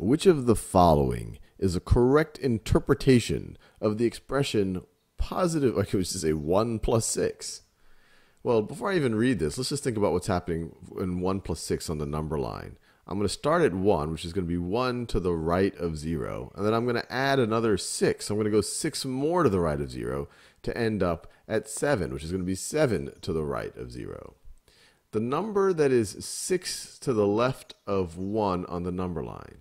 Which of the following is a correct interpretation of the expression positive, like it just say 1 plus 6? Well, before I even read this, let's just think about what's happening in 1 plus 6 on the number line. I'm going to start at 1, which is going to be 1 to the right of 0. And then I'm going to add another 6. I'm going to go 6 more to the right of 0 to end up at 7, which is going to be 7 to the right of 0. The number that is 6 to the left of 1 on the number line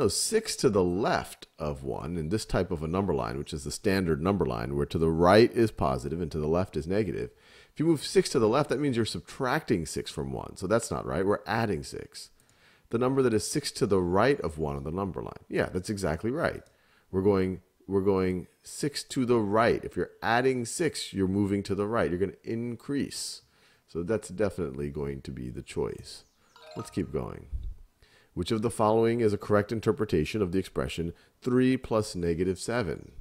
no, 6 to the left of 1 in this type of a number line, which is the standard number line, where to the right is positive and to the left is negative. If you move 6 to the left, that means you're subtracting 6 from 1. So that's not right. We're adding 6. The number that is 6 to the right of 1 on the number line. Yeah, that's exactly right. We're going we're going 6 to the right. If you're adding 6, you're moving to the right. You're going to increase. So that's definitely going to be the choice. Let's keep going. Which of the following is a correct interpretation of the expression 3 plus negative 7?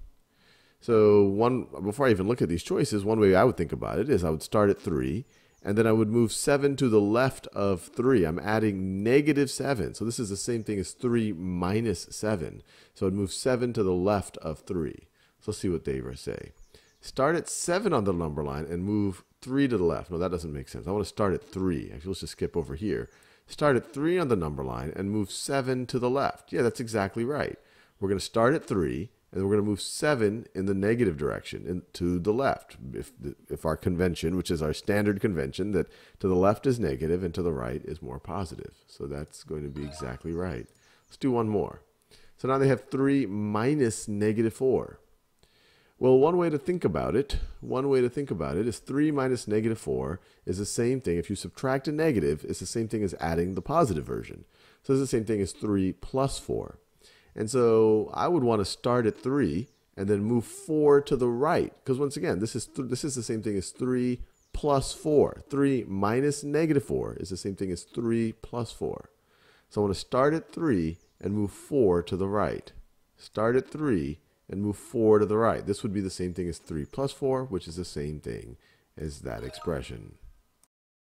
So one before I even look at these choices, one way I would think about it is I would start at 3 and then I would move 7 to the left of 3. I'm adding negative 7. So this is the same thing as 3 minus 7. So I'd move 7 to the left of 3. So let's see what they say. Start at 7 on the number line and move 3 to the left. No, that doesn't make sense. I want to start at 3. Actually, let's just skip over here. Start at 3 on the number line and move 7 to the left. Yeah, that's exactly right. We're going to start at 3 and we're going to move 7 in the negative direction in, to the left. If, if our convention, which is our standard convention, that to the left is negative and to the right is more positive. So that's going to be exactly right. Let's do one more. So now they have 3 minus negative 4. Well, one way to think about it, one way to think about it is 3 minus negative 4 is the same thing. If you subtract a negative, it's the same thing as adding the positive version. So it's the same thing as 3 plus 4. And so I would want to start at 3 and then move 4 to the right. Because once again, this is, this is the same thing as 3 plus 4. 3 minus negative 4 is the same thing as 3 plus 4. So I want to start at 3 and move 4 to the right. Start at 3 and move 4 to the right. This would be the same thing as 3 plus 4, which is the same thing as that expression.